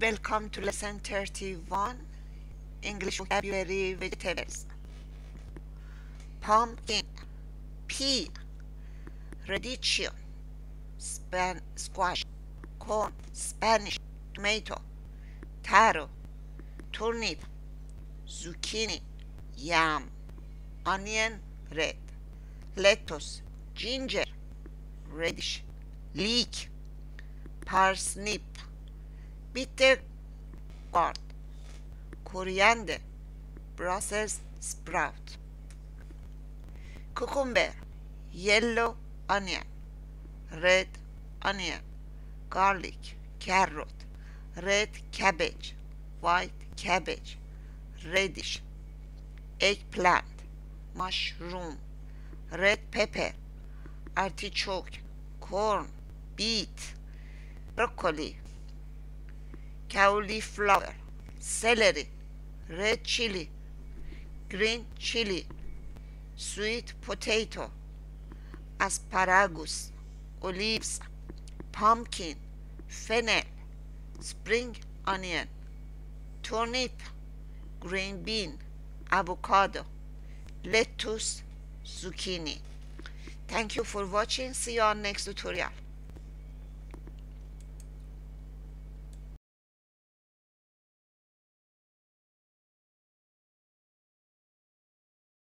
Welcome to lesson 31 English vocabulary vegetables. Pumpkin, pea, radicchio, span squash, corn, spinach, tomato, taro, turnip, zucchini, yam, onion, red, lettuce, ginger, radish, leek, parsnip, bitter gourd, coriander, Brussels sprout, cucumber, yellow onion, red onion, garlic, carrot, red cabbage, white cabbage, radish, eggplant, mushroom, red pepper, artichoke, corn, beet, broccoli, cauliflower, celery, red chili, green chili, sweet potato, asparagus, olives, pumpkin, fennel, spring onion, turnip, green bean, avocado, lettuce, zucchini. Thank you for watching. See you on next tutorial.